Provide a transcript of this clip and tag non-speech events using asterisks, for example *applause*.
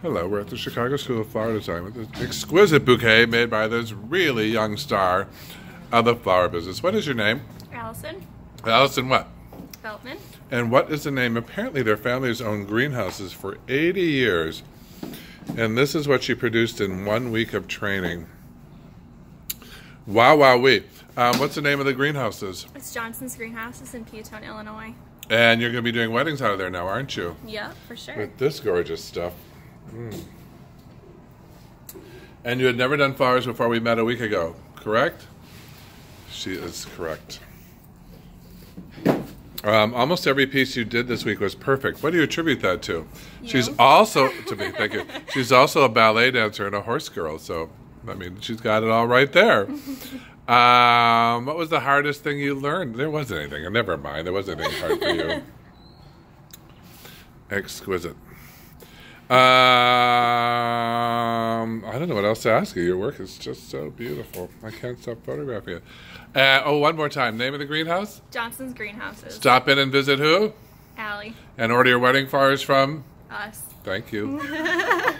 Hello, we're at the Chicago School of Flower Design with this exquisite bouquet made by this really young star of the flower business. What is your name? Allison Allison what? Feldman. And what is the name? Apparently their family has owned greenhouses for 80 years. And this is what she produced in one week of training. Wow, wow, wee. Um, what's the name of the greenhouses? It's Johnson's Greenhouses in Peotone, Illinois. And you're going to be doing weddings out of there now, aren't you? Yeah, for sure. With this gorgeous stuff. Mm. And you had never done flowers before we met a week ago, correct? She is correct. Um, almost every piece you did this week was perfect. What do you attribute that to? You. She's also to me. Thank you. *laughs* She's also a ballet dancer and a horse girl. So I mean, she's got it all right there. *laughs* um, what was the hardest thing you learned? There wasn't anything. Never mind. There wasn't anything hard for you. *laughs* Exquisite. Um, I don't know what else to ask you. Your work is just so beautiful. I can't stop photographing it. Uh, oh, one more time. Name of the greenhouse? Johnson's Greenhouses. Stop in and visit who? Allie. And order your wedding flowers from? Us. Thank you. *laughs*